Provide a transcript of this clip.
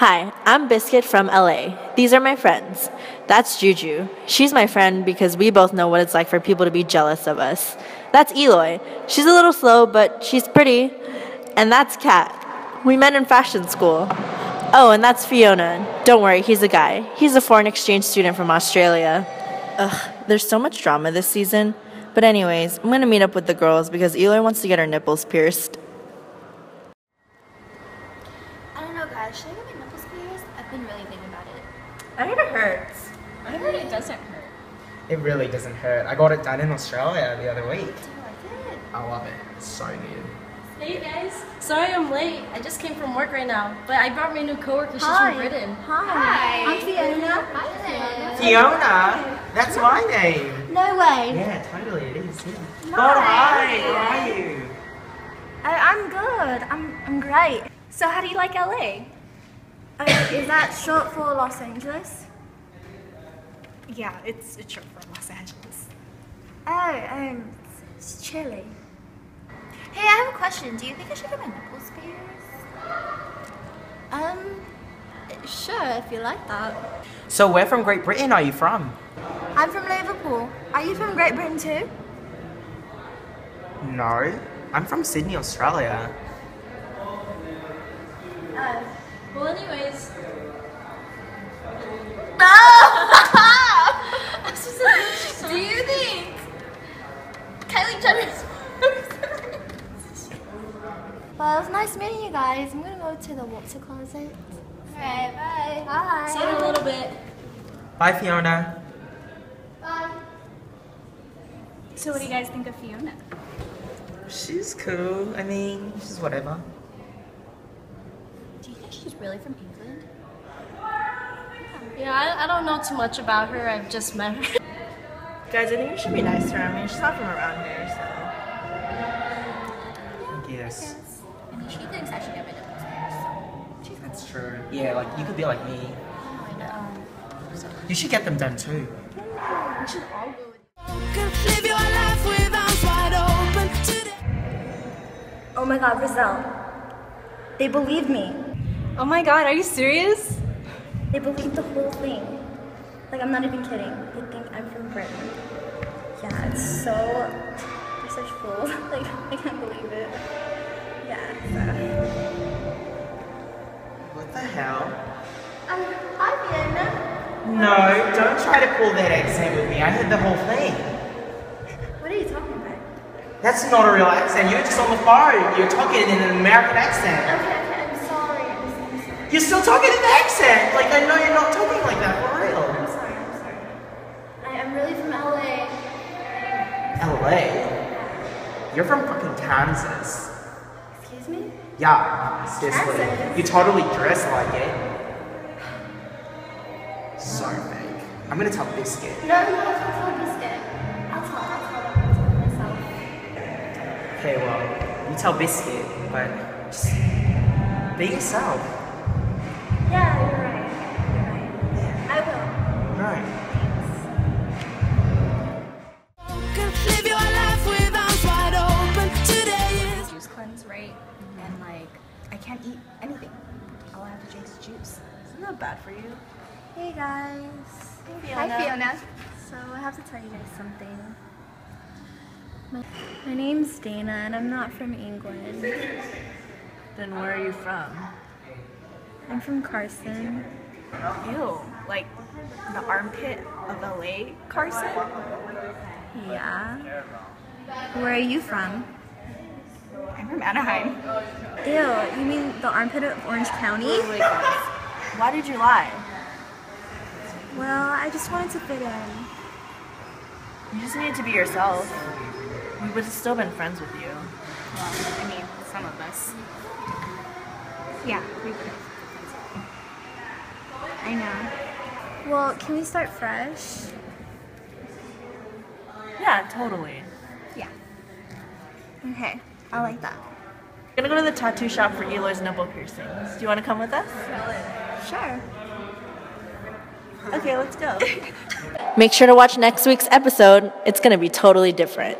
Hi, I'm Biscuit from LA. These are my friends. That's Juju. She's my friend because we both know what it's like for people to be jealous of us. That's Eloy. She's a little slow, but she's pretty. And that's Kat. We met in fashion school. Oh, and that's Fiona. Don't worry, he's a guy. He's a foreign exchange student from Australia. Ugh, there's so much drama this season. But, anyways, I'm gonna meet up with the girls because Eloy wants to get her nipples pierced. I don't know, guys. Should I get my nipples pierced? I've been really thinking about it. I heard it hurts. I heard it doesn't hurt. It really doesn't hurt. I got it done in Australia the other week. Do you like it? I love it. It's so good. Hey guys, sorry I'm late. I just came from work right now, but I brought my new coworker. She's from Britain. Hi. I'm Fiona. Hi. Fiona? That's my name. No way. Yeah, totally it is. Yeah. God, hi. How are you? I, I'm good. I'm, I'm great. So how do you like LA? Uh, is that short for Los Angeles? Yeah, it's it's short for Los Angeles. Oh, um, it's chilly. Hey, I have a question. Do you think I should get my nipples pierced? Um, sure, if you like that. So where from Great Britain are you from? I'm from Liverpool. Are you from Great Britain too? No. I'm from Sydney, Australia. Well, anyways, Do you think Kylie Jenner's Well, it was nice meeting you guys. I'm gonna go to the water closet. Alright, bye. Bye. see you in a little bit. Bye, Fiona. Bye. So what do you guys think of Fiona? She's cool. I mean, she's whatever. Do you think she's really from England? Yeah, I, I don't know too much about her. I've just met her. Guys, I think we should be nice to her. I mean, she's not from around here, so. Yes. I mean, she thinks I should get my nipples pierced. That's true. Yeah, like you could be like me. I know. Um, you should get them done too. We should all go. Live your life with arms wide open today. Oh my god, Brazil. They believe me. Oh my god, are you serious? They believe the whole thing. Like, I'm not even kidding. They think I'm from Britain. Yeah, it's so. They're such fools. like, I can't believe it. Yeah, so. What the hell? Um, hi, Fiona. No, don't try to pull that accent with me. I heard the whole thing. What are you talking about? That's not a real accent. You're just on the phone. You're talking in an American accent. Okay, You're still talking in the accent. Like I know you're not talking like that for real. I'm sorry, I'm sorry. I, I'm really from LA. LA. You're from fucking Kansas. Excuse me? Yeah, seriously. Kansas? You totally dress like it. So fake. I'm gonna tell Biscuit. No, no, I'll tell Biscuit. I'll tell, I'll tell, I'll tell myself. Okay, well, you tell Biscuit, but just be yourself. Right? Mm-hmm. And like, I can't eat anything. All I have to drink is juice. Isn't that bad for you? Hey guys. Hi Fiona. So I have to tell you guys something. My, my name's Dana and I'm not from England. Then where are you from? I'm from Carson. Ew, like the armpit of LA, Carson? Yeah. Where are you from? I'm from Anaheim. Ew, you mean the armpit of Orange County? Oh Why did you lie? Well, I just wanted to fit in. You just needed to be yourself. We would have still been friends with you. Well, I mean, some of us. Yeah, we would have. I know. Well, can we start fresh? Yeah, totally. Yeah. Okay, I like that. We're gonna go to the tattoo shop for Eloy's nipple piercings. Do you wanna come with us? Sure. Okay, let's go. Make sure to watch next week's episode. It's gonna be totally different.